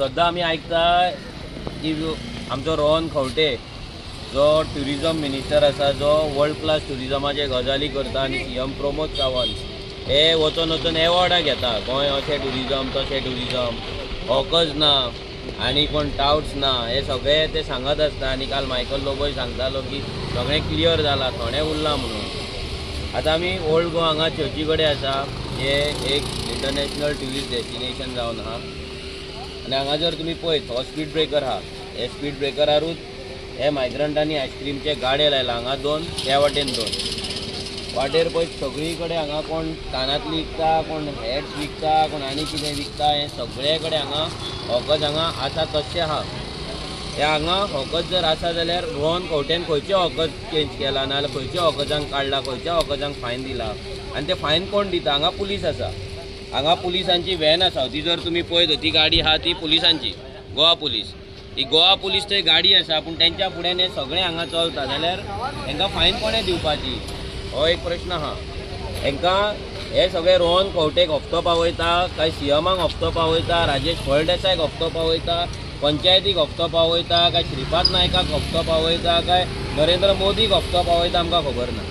सद्दां आमी आयकता की आमचो रोहन खंवटे जो ट्युरिजम मिनिस्टर आसा जो वर्ल्ड क्लास ट्युरिजमाचे गजाली करता आनी सी एम प्रमोद सावंत हे वचून वचून एवॉर्डां घेता. गोंय अशें ट्युरिजम तशें ट्युरिजम हॉकच ना आनी कोण टाउट्स ना हे सगळे ते सांगत आसता. आनी काल मायकल लोबोय सांगतालो की सगळें क्लियर जालां थोडें उरलां म्हणून. आतां आमी ओल्ड गोवा हांगा चर्ची कडेन आसा. हे एक इंटरनॅशनल ट्युरिस्ट डेस्टिनेशन जावन आहा. आनी हांगा जर तुमी पळयत हो स्पीड ब्रेकर आहा हे स्पीड ब्रेकरारूच हे मायग्रंटांनी आयस्क्रीमचे गाडे लायला हांगा दोन त्या वाटेन दोन वाटेर पळय सगळी कडेन हांगा कोण कानांतली विकता कोण हेड्स विकता कोण आनी कितें विकता हें सगळे कडेन हांगा हॉकज हांगा आसा तशें आहा हे हांगा हॉकज जर आसा जाल्यार रोहन खंवटेन खंयचे हॉकज चेंज केला नाजाल्यार खंयच्या हॉकजांक काडला खंयच्या हॉकजांक फायन दिला आनी ते फायन कोण दिता हांगा पुलीस आसा हांगा पुलिसांची व्हॅन आसा. ती जर तुमी पळयत ती गाडी आहा ती पुलिसांची गोवा पुलीस. ही गोवा पुलीस थंय गाडी आसा पूण तेंच्या फुड्यान हें सगळें हांगा चलता. जाल्यार हांकां फायन कोणें दिवपाची? हो एक प्रश्न आहा हांकां हे सगळे रोहन खंवटेक हप्तो पावयता काय सी एमाक हप्तो पावयता राजेश फळदेसायक हप्तो पावयता पंचायतीक हप्तो पावयता काय श्रीपाद नायकाक हप्तो पावयता काय नरेंद्र मोदीक हप्तो पावयता आमकां खबर ना.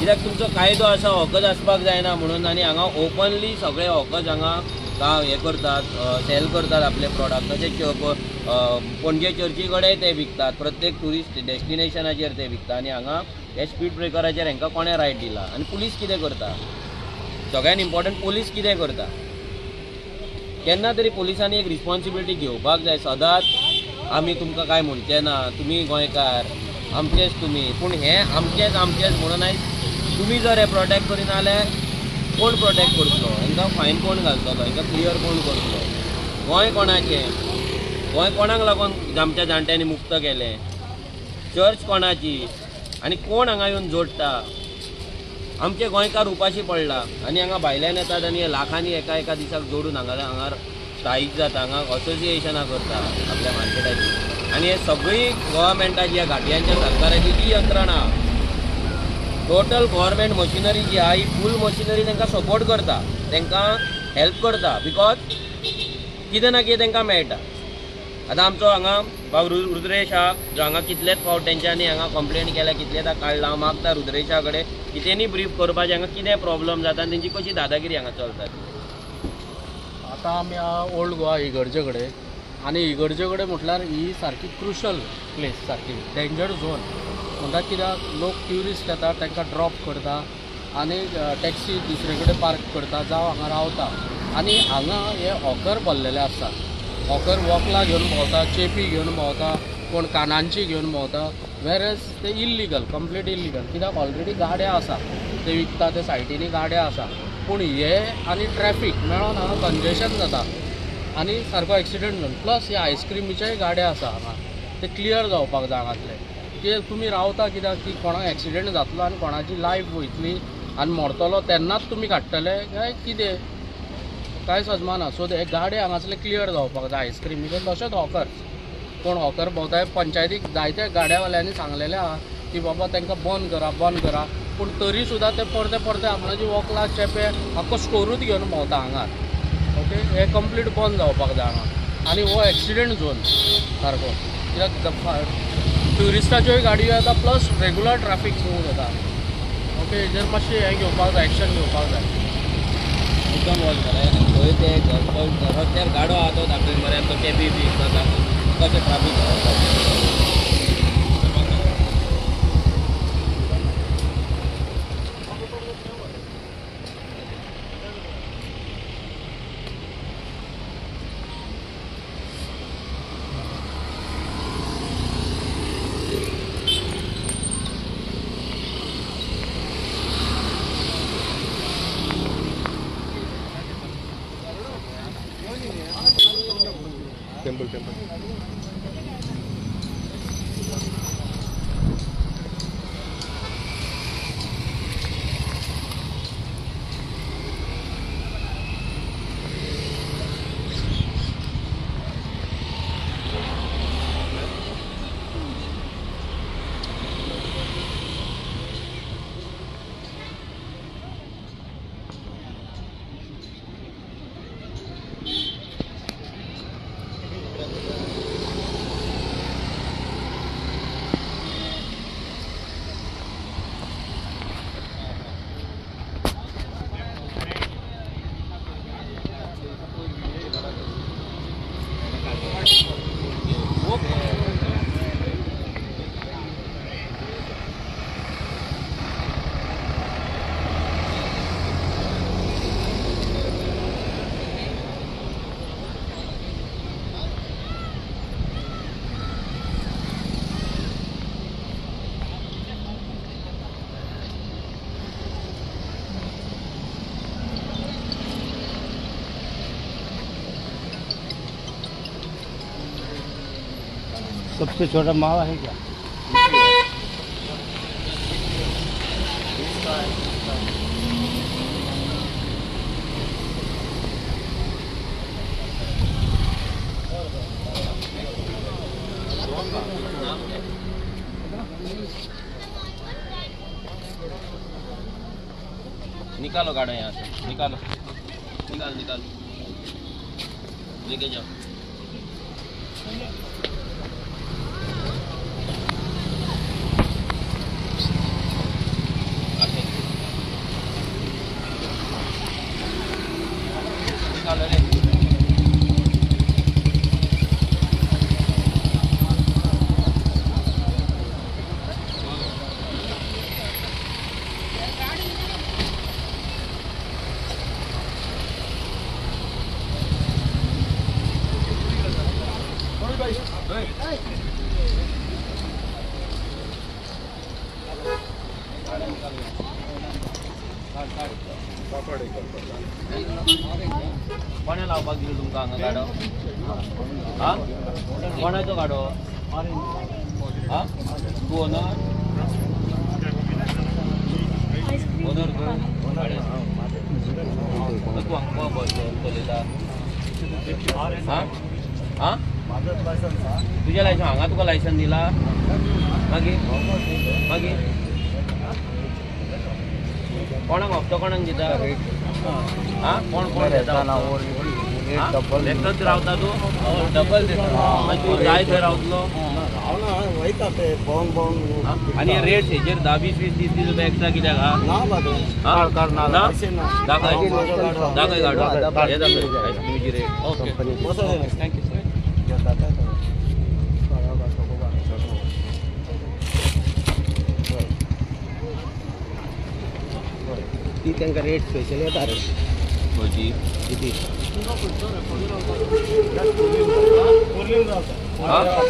कित्याक तुमचो कायदो आसा हॉकज आसपाक जायना म्हणून आनी हांगा ओपनली सगळे हॉकज हांगा काम हे करतात सेल करतात आपले प्रॉडक्ट तशेंच पणजे चर्ची कडेन ते विकतात. प्रत्येक ट्युरिस्ट डेस्टिनेशनाचेर ते विकतात. आनी हांगा हे स्पीड ब्रेकराचेर हांकां कोणें रायट दिला? आनी पुलीस कितें करता? सगळ्यान इम्पॉर्टंट पुलीस कितें करता? केन्ना तरी पुलिसांनी एक रिस्पॉन्सिबिलिटी घेवपाक जाय. सदांच आमी तुमकां काय म्हणचे ना? तुमी गोंयकार आमचेच तुमी पूण हे आमचेच आमचेच म्हणून आयज तुमी जर हे प्रोटेक्ट करीना जाल्यार कोण प्रोटेक्ट करतलो हांकां फायन कोण घालतलो हांकां क्लियर कोण करतलो गोंय कोणाचें? गोंय कोणाक लागून आमच्या जाणट्यांनी मुक्त केलें? चर्च कोणाची? आनी कोण हांगा येवन जोडटा आमचे गोंयकार उपाशी पडला. आनी हांगा भायल्यान येतात आनी हे लाखांनी एका एका दिसाक जोडून हांगा हांगा स्थायीक जाता हांगा असोसिएशनां करता आपल्या मार्केटाची आनी हे सगळी गोवमेंटाची ह्या घाटयांच्या सरकाराची जी यंत्रणा टोटल गोवोरमेंट मशिनरी जी आहा ही फूल मशिनरी तांकां सपोर्ट करता तांकां हेल्प करता. बिकॉज कितें ना कितें तांकां मेळटा आतां आमचो हांगा बाबा रु रुद्रेश जो हांगा कितलेच फावट तेंच्यांनी हांगा कंप्लेन केल्या कितलेदा काडला हांव मागता रुद्रेशा कडेन कितेंनी ब्रीफ करपाचें हांगा कितें प्रॉब्लम जाता आनी तेंची कशी दादागिरी हांगा चलता आतां आमी ओल्ड गोवा इगर्जे कडेन आनी इगर्जे कडेन म्हटल्यार ही सारकी क्रुशल प्लेस सारकी डेंजर झोन म्हणटा कित्याक लोक ट्युरिस्ट येता तांकां ड्रॉप करता आनी टॅक्सी दुसरे कडेन पार्क करता जावं हांगा रावता. आनी हांगा हे हॉकर भरलेले आसतात हॉकर वॉकला घेवन भोंवता चेपी घेवन भोंवता कोण कानांची घेवन भोंवता. वेरएज ते इल्लिगल कंप्लीट इल्लिगल कित्याक? ऑलरेडी गाड्या आसा ते विकता ते सायटीनी गाड्या आसा पूण हे आनी ट्रॅफीक मेळोन हांगा कंजेशन जाता. आनी सारको एक्सिडंट जावन प्लस हे आयस्क्रीमीच्याय गाड्या आसा हांगा. ते क्लियर जावपाक जाय हांगातले की तुमी रावता कित्याक की कोणाक एक्सिडेंट जातलो आनी कोणाची लायफ वयतली आनी मरतलो तेन्नाच तुमी काडटले काय कितें कांयच अजमाना सो हे गाडे हांगासले क्लियर जावपाक जाय आयस्क्रीमीचे तशेंच हॉकर कोण हॉकर भोंवताय पंचायतीक जायत्या गाड्यावाल्यांनी सांगलेलें आहा की बाबा तांकां बंद करा बंद करा. पूण तरी सुद्दां ते परते परते आपणाची वॉकला चेपे आख्खो स्टोरूच घेवन भोंवता हांगा ओके? हे कंप्लीट बंद जावपाक जाय हांगा आनी हो एक्सिडंट झोन सारको कित्याक ट्युरिस्टाच्योय गाडयो येता प्लस रेगुलर ट्रॅफीक मूव जाता ओके हेजेर मातशें हें घेवपाक जाय एक्शन घेवपाक जाय एकदम वॉच करा थंय ते घर रस्त्यार गाडो आहा तो दाखय मरे तो केबी बी करता कशें ट्राफीक టెంపుల్ టెంపుల్ सबसे छोटा मावा है क्या? निकालो गाड़ा यहाँ से निकालो। निकाल निकाल। लेके जाओ। निकालो रे कोणे लावपाक दिलो तुमकां हांगा गाडो हा कोणाचो गाडो हा तूं ओनर ओनर तूं तूं हांगा बस चलयता हा हा तुजें लायसन हांगा तुका लायसन दिला मागीर मागीर कोणाक हप्तो कोणाक दिता हा कोण कोण देता हप्तो? एकटाच रावता तू डबल देता तूं जाय थंय रावतलो? आनी रेट हेजेर धा वीस वीस तीस तीस रुपया एक्स्ट्रा कित्याक हा? ना? दाखय दाखय गाडो हे दाखय आयस्क्रीमीची रेट ओके थँक्यू ती त्यांना रेट स्पेशल येता रे खंयची किती हा।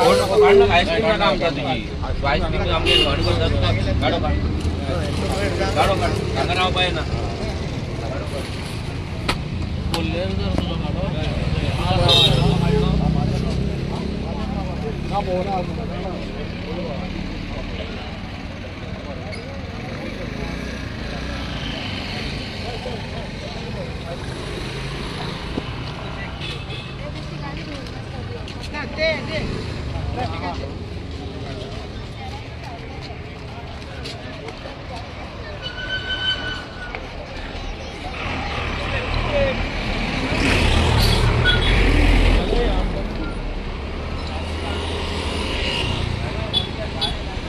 कोण नको काढ ना आईस्क्रीम काम का तुझी तू आईस्क्रीम आमगे घण करता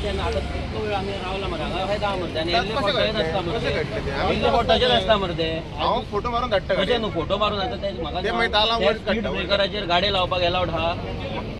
तुका गाडो काढ गाडो काढ हांगा रावपा आम्ही रावला मरे हांगा आनी इल्ले आसता मरे इल्ले फोटोचेर आसता मरे ते? हांव फोटो मारून धाडटा कशें न्हू फोटो मारून आता ते म्हाका ते मागीर दालां वयर स्पीड काडटा. ब्रेकराचेर गाडी लावपाक अलाउड हा